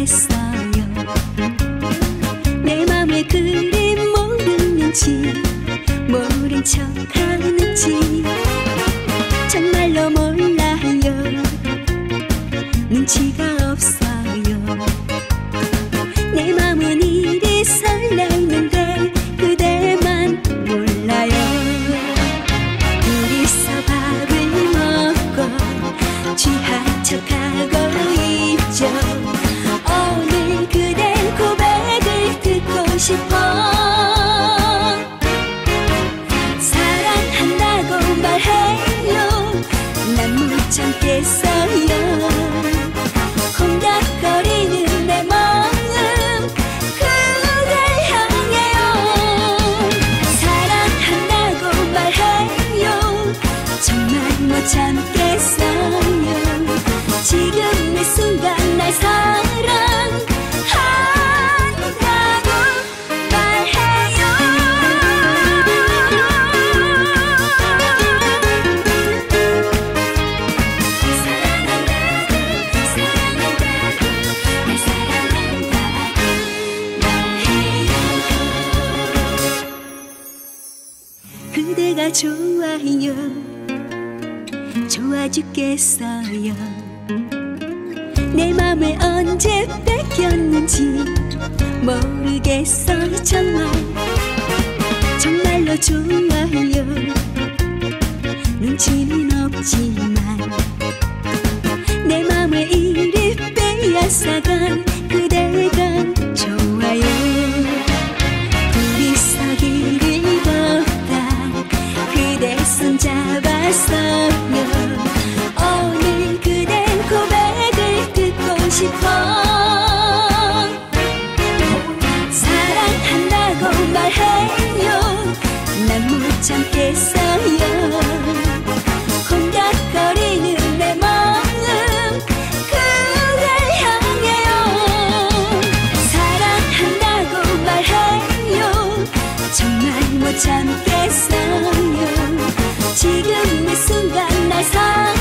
했어요. 내 맘에 그리 모르는지 모른 척 하는지 정말로 몰라요. 눈치가 싶어. 사랑한다고 말해요. 난 못 참겠어요. 콩닥거리는 내 마음 그댈 향해요. 사랑한다고 말해요. 정말 못 참겠어요 그대가 좋아요. 좋아 죽겠어요. 내 맘을 언제 뺏겼는지 모르겠어요 정말. 정말로 좋아요. 눈치는 없지만 내 맘을 이리 빼앗아간 참겠어요. 지금 이 순간 날 사랑